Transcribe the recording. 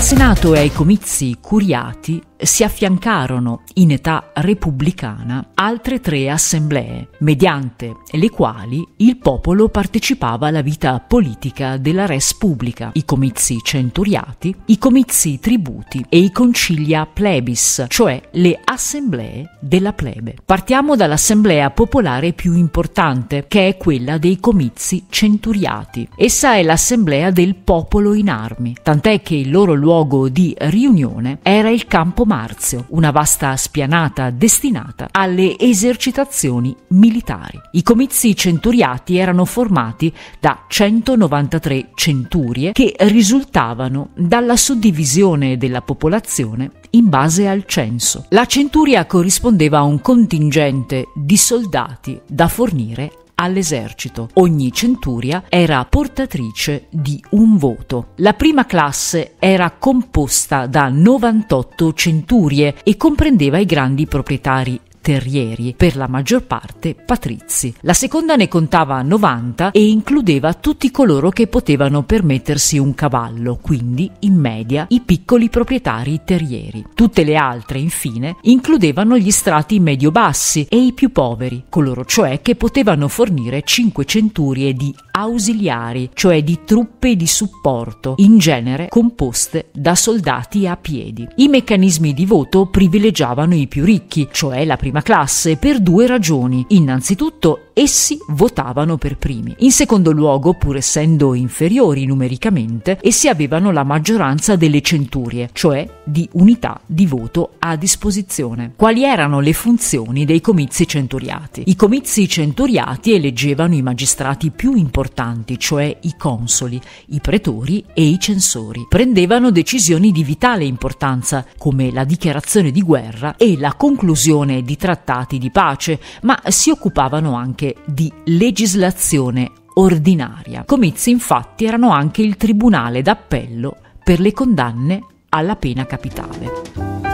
Al Senato e ai comizi curiati si affiancarono in età repubblicana altre tre assemblee, mediante le quali il popolo partecipava alla vita politica della res pubblica, i comizi centuriati, i comizi tributi e i concilia plebis, cioè le assemblee della plebe. Partiamo dall'assemblea popolare più importante, che è quella dei comizi centuriati. Essa è l'assemblea del popolo in armi, tant'è che il loro luogo di riunione era il campo Marzio, una vasta spianata destinata alle esercitazioni militari. I comizi centuriati erano formati da 193 centurie che risultavano dalla suddivisione della popolazione in base al censo. La centuria corrispondeva a un contingente di soldati da fornire all'esercito. Ogni centuria era portatrice di un voto. La prima classe era composta da 98 centurie e comprendeva i grandi proprietari terrieri, per la maggior parte patrizi. La seconda ne contava 90 e includeva tutti coloro che potevano permettersi un cavallo, quindi in media i piccoli proprietari terrieri. Tutte le altre, infine, includevano gli strati medio-bassi e i più poveri, coloro cioè che potevano fornire 5 centurie di ausiliari, cioè di truppe di supporto, in genere composte da soldati a piedi. I meccanismi di voto privilegiavano i più ricchi, cioè la prima classe, per due ragioni. Innanzitutto essi votavano per primi. In secondo luogo, pur essendo inferiori numericamente, essi avevano la maggioranza delle centurie, cioè di unità di voto a disposizione. Quali erano le funzioni dei comizi centuriati? I comizi centuriati eleggevano i magistrati più importanti, cioè i consoli, i pretori e i censori. Prendevano decisioni di vitale importanza, come la dichiarazione di guerra e la conclusione di trattati di pace, ma si occupavano anche di legislazione ordinaria. Comizi infatti erano anche il tribunale d'appello per le condanne alla pena capitale.